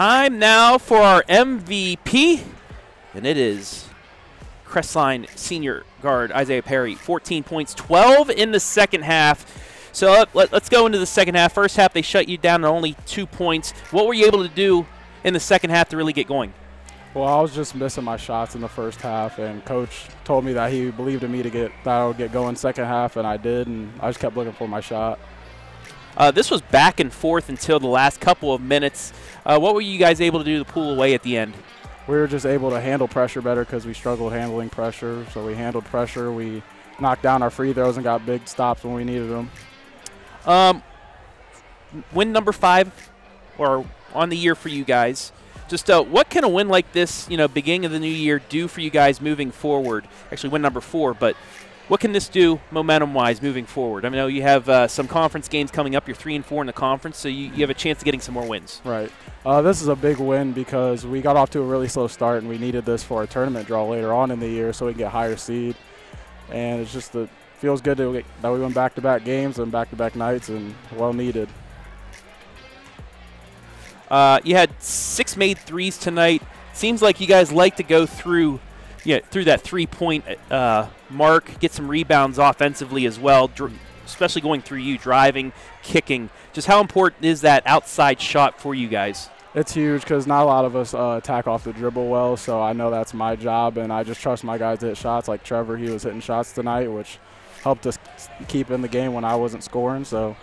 Time now for our MVP, and it is Crestline senior guard Isaiah Perry. 14 points, 12 in the second half. So uh, let, us go into the second half. First half, they shut you down at only two points. What were you able to do in the second half to really get going? Well, I was just missing my shots in the first half, and coach told me that he believed in me to get that I would get going second half, and I did, and I just kept looking for my shot. Uh, this was back and forth until the last couple of minutes. Uh, what were you guys able to do to pull away at the end? We were just able to handle pressure better because we struggled handling pressure. So we handled pressure. We knocked down our free throws and got big stops when we needed them. Um, win number five, or on the year for you guys. Just uh, what can a win like this, you know, beginning of the new year, do for you guys moving forward? Actually, win number four, but what can this do momentum-wise moving forward? I know you have uh, some conference games coming up. You're three and four in the conference, so you, you have a chance of getting some more wins. Right. Uh, this is a big win because we got off to a really slow start, and we needed this for a tournament draw later on in the year, so we can get higher seed. And it's just it feels good to, that we went back-to-back games and back-to-back nights, and well needed. Uh, you had six made threes tonight. Seems like you guys like to go through, yeah, through that three-point uh, mark, get some rebounds offensively as well, dr- especially going through you, driving, kicking. Just how important is that outside shot for you guys? It's huge because not a lot of us uh, attack off the dribble well, so I know that's my job, and I just trust my guys to hit shots. Like Trevor, he was hitting shots tonight, which helped us keep in the game when I wasn't scoring, so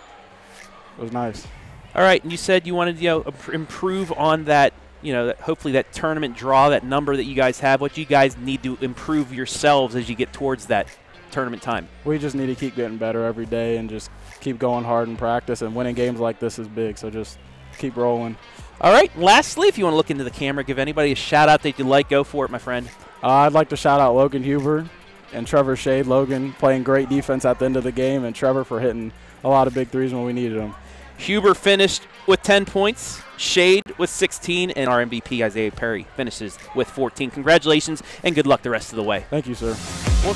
it was nice. All right, and you said you wanted to you know, improve on that. You know, that hopefully that tournament draw, that number that you guys have. What you guys need to improve yourselves as you get towards that tournament time. We just need to keep getting better every day and just keep going hard in practice. And winning games like this is big, so just keep rolling. All right. Lastly, if you want to look into the camera, give anybody a shout out that you like, go for it, my friend. Uh, I'd like to shout out Logan Huber and Trevor Shade. Logan playing great defense at the end of the game, and Trevor for hitting a lot of big threes when we needed them. Huber finished with 10 points, Shade with 16, and our MVP Isaiah Perry finishes with 14. Congratulations and good luck the rest of the way. Thank you, sir. We'll